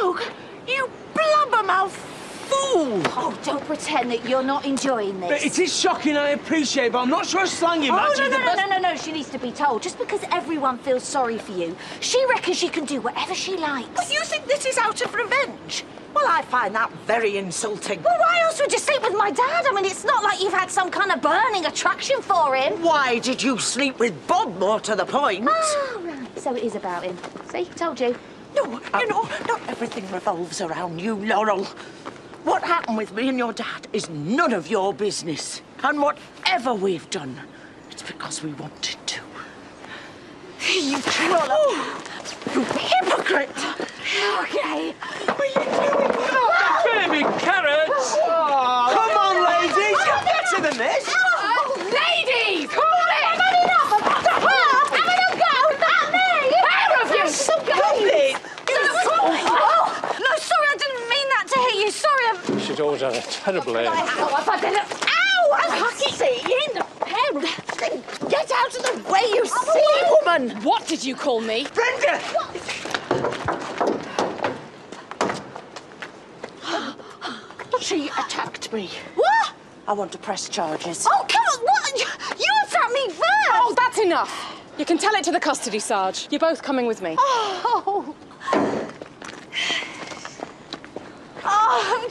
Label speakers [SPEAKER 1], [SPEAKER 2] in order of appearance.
[SPEAKER 1] Luke, you blubbermouth fool!
[SPEAKER 2] Oh, don't pretend that you're not enjoying this.
[SPEAKER 3] But it is shocking, I appreciate, but I'm not sure a slangy
[SPEAKER 2] Oh,
[SPEAKER 3] match
[SPEAKER 2] no,
[SPEAKER 3] is
[SPEAKER 2] no,
[SPEAKER 3] the
[SPEAKER 2] no, no, no, no, she needs to be told. Just because everyone feels sorry for you, she reckons she can do whatever she likes.
[SPEAKER 1] But you think this is out of revenge? Well, I find that very insulting.
[SPEAKER 2] Well, why else would you sleep with my dad? I mean, it's not like you've had some kind of burning attraction for him.
[SPEAKER 1] Why did you sleep with Bob, more to the point?
[SPEAKER 2] Oh, right. So it is about him. See, told you.
[SPEAKER 1] No, you know, not everything revolves around you, Laurel. What happened with me and your dad is none of your business. And whatever we've done, it's because we wanted to.
[SPEAKER 2] You troll.
[SPEAKER 1] You hypocrite!
[SPEAKER 2] Okay.
[SPEAKER 3] Baby carrots! Come on, ladies, you're better than this!
[SPEAKER 2] ladies! Cool it! I've had enough of that! I'm gonna go! Not me! Pair of you!
[SPEAKER 1] Stop it!
[SPEAKER 2] Oh, no, sorry, I didn't mean that to hit you. Sorry, I'm...
[SPEAKER 4] She's always had a terrible aim.
[SPEAKER 2] Ow, if I didn't... Ow! I'm seeing pair
[SPEAKER 1] Get out of the way, you silly woman!
[SPEAKER 5] What did you call me?
[SPEAKER 1] Brenda! She attacked me.
[SPEAKER 2] What?
[SPEAKER 1] I want to press charges.
[SPEAKER 2] Oh, come on, what? You, you attacked me first!
[SPEAKER 5] Oh, that's enough. You can tell it to the custody, Sarge. You're both coming with me.
[SPEAKER 2] Oh. Oh,